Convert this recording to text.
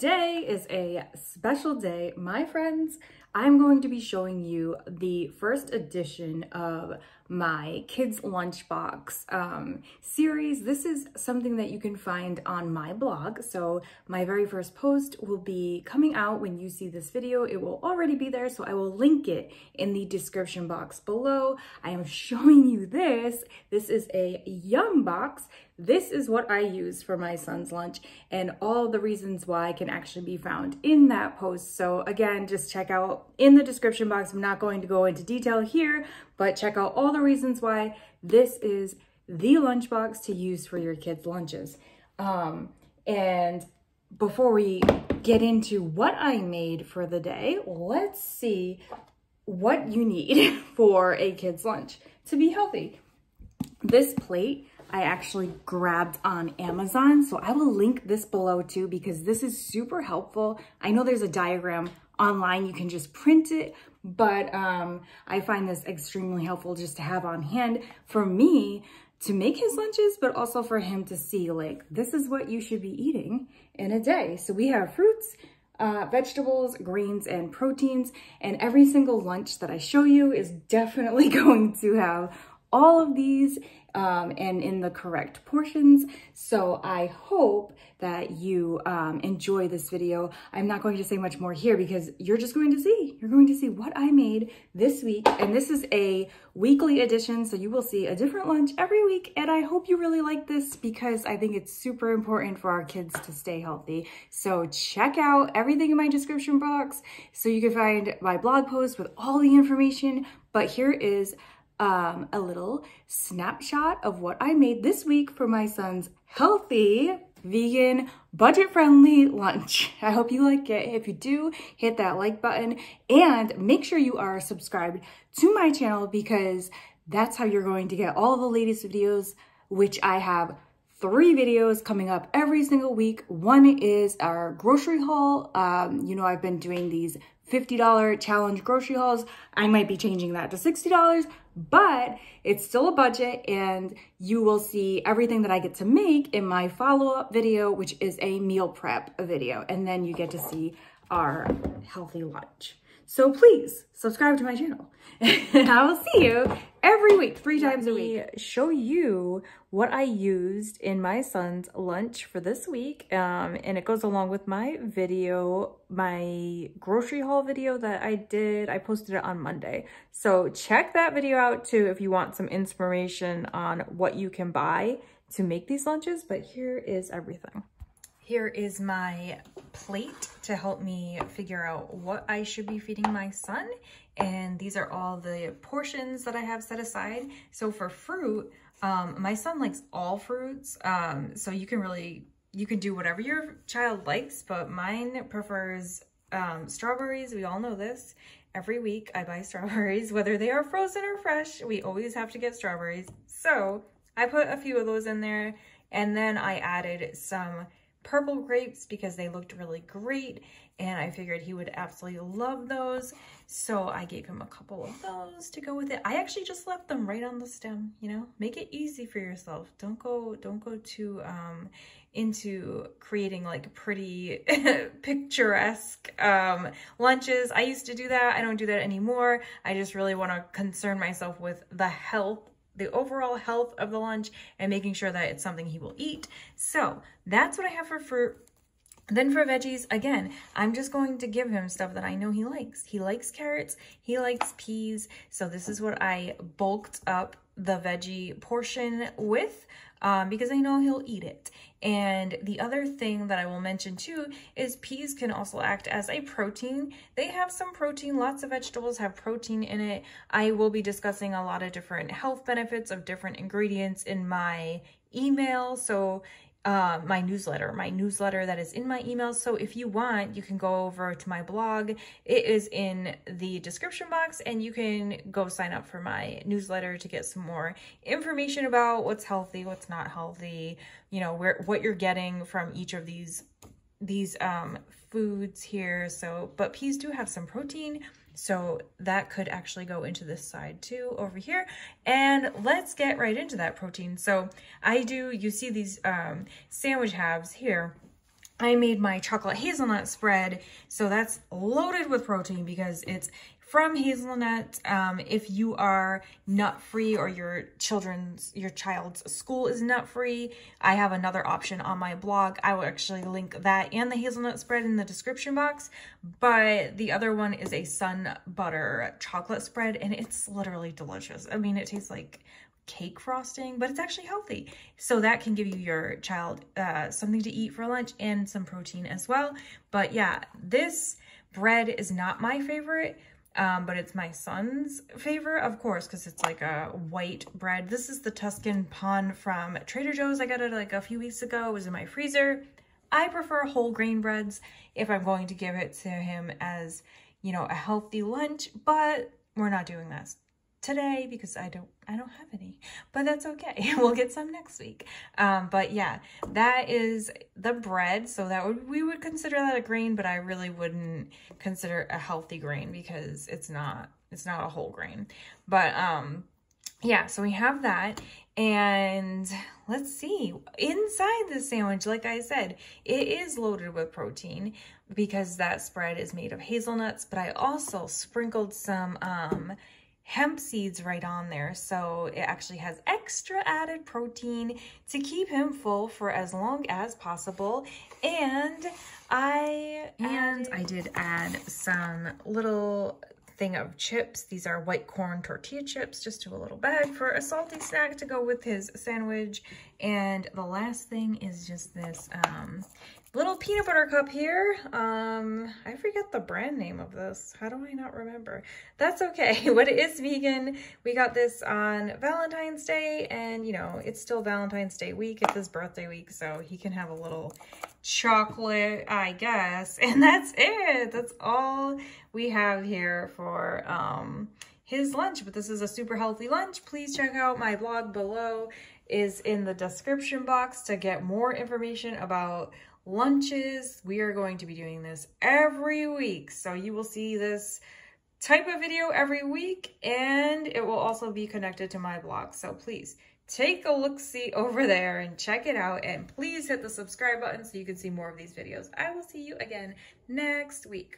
today is a special day. My friends, I'm going to be showing you the first edition of my kids lunchbox um, series. This is something that you can find on my blog. So my very first post will be coming out when you see this video. It will already be there. So I will link it in the description box below. I am showing you this. This is a Yumbox. This is what I use for my son's lunch and all the reasons why I can actually be found in that post. So again, just check out in the description box. I'm not going to go into detail here, but check out all the reasons why this is the lunchbox to use for your kids' lunches. Um, and before we get into what I made for the day, let's see what you need for a kid's lunch to be healthy. This plate I actually grabbed on Amazon. So I will link this below too because this is super helpful. I know there's a diagram online, you can just print it, but um, I find this extremely helpful just to have on hand for me to make his lunches, but also for him to see like, this is what you should be eating in a day. So we have fruits, uh, vegetables, greens, and proteins. And every single lunch that I show you is definitely going to have all of these um, and in the correct portions. So I hope that you um, enjoy this video. I'm not going to say much more here because you're just going to see. You're going to see what I made this week. And this is a weekly edition, so you will see a different lunch every week. And I hope you really like this because I think it's super important for our kids to stay healthy. So check out everything in my description box so you can find my blog post with all the information. But here is um, a little snapshot of what I made this week for my son's healthy, vegan, budget-friendly lunch. I hope you like it. If you do, hit that like button and make sure you are subscribed to my channel because that's how you're going to get all the latest videos, which I have three videos coming up every single week. One is our grocery haul. Um, you know, I've been doing these $50 challenge grocery hauls. I might be changing that to $60, but it's still a budget and you will see everything that I get to make in my follow-up video, which is a meal prep video. And then you get to see our healthy lunch. So please subscribe to my channel and I will see you every week, three times a week. show you what I used in my son's lunch for this week. Um, and it goes along with my video, my grocery haul video that I did. I posted it on Monday. So check that video out too if you want some inspiration on what you can buy to make these lunches. But here is everything. Here is my plate to help me figure out what I should be feeding my son. And these are all the portions that I have set aside. So for fruit, um, my son likes all fruits. Um, so you can really, you can do whatever your child likes, but mine prefers um, strawberries. We all know this. Every week I buy strawberries, whether they are frozen or fresh, we always have to get strawberries. So I put a few of those in there and then I added some purple grapes because they looked really great and I figured he would absolutely love those. So I gave him a couple of those to go with it. I actually just left them right on the stem, you know, make it easy for yourself. Don't go, don't go too um, into creating like pretty picturesque um, lunches. I used to do that. I don't do that anymore. I just really want to concern myself with the health the overall health of the lunch and making sure that it's something he will eat. So that's what I have for fruit. Then for veggies, again, I'm just going to give him stuff that I know he likes. He likes carrots, he likes peas. So this is what I bulked up the veggie portion with um, because I know he'll eat it. And the other thing that I will mention too is peas can also act as a protein. They have some protein, lots of vegetables have protein in it. I will be discussing a lot of different health benefits of different ingredients in my email. So uh, my newsletter, my newsletter that is in my email. So if you want, you can go over to my blog. It is in the description box and you can go sign up for my newsletter to get some more information about what's healthy, what's not healthy, you know, where what you're getting from each of these these um, foods here. So, but peas do have some protein. So that could actually go into this side too over here. And let's get right into that protein. So I do, you see these um, sandwich halves here. I made my chocolate hazelnut spread. So that's loaded with protein because it's from hazelnut. Um, if you are nut free or your children's, your child's school is nut free, I have another option on my blog. I will actually link that and the hazelnut spread in the description box. But the other one is a sun butter chocolate spread and it's literally delicious. I mean, it tastes like cake frosting, but it's actually healthy. So that can give you your child uh, something to eat for lunch and some protein as well. But yeah, this bread is not my favorite, um, but it's my son's favorite, of course, because it's like a white bread. This is the Tuscan Pon from Trader Joe's. I got it like a few weeks ago. It was in my freezer. I prefer whole grain breads if I'm going to give it to him as, you know, a healthy lunch, but we're not doing that today because I don't I don't have any but that's okay. We'll get some next week. Um but yeah that is the bread. So that would we would consider that a grain but I really wouldn't consider a healthy grain because it's not it's not a whole grain. But um yeah so we have that. And let's see inside the sandwich like I said it is loaded with protein because that spread is made of hazelnuts but I also sprinkled some um hemp seeds right on there. So it actually has extra added protein to keep him full for as long as possible. And I and I did add some little thing of chips. These are white corn tortilla chips, just to a little bag for a salty snack to go with his sandwich. And the last thing is just this um, little peanut butter cup here. Um, I forget the brand name of this. How do I not remember? That's okay, it is vegan. We got this on Valentine's Day and you know, it's still Valentine's Day week. It's his birthday week, so he can have a little chocolate, I guess. And that's it. That's all we have here for um, his lunch, but this is a super healthy lunch. Please check out my blog below is in the description box to get more information about lunches. We are going to be doing this every week. So you will see this type of video every week and it will also be connected to my blog. So please take a look-see over there and check it out and please hit the subscribe button so you can see more of these videos. I will see you again next week.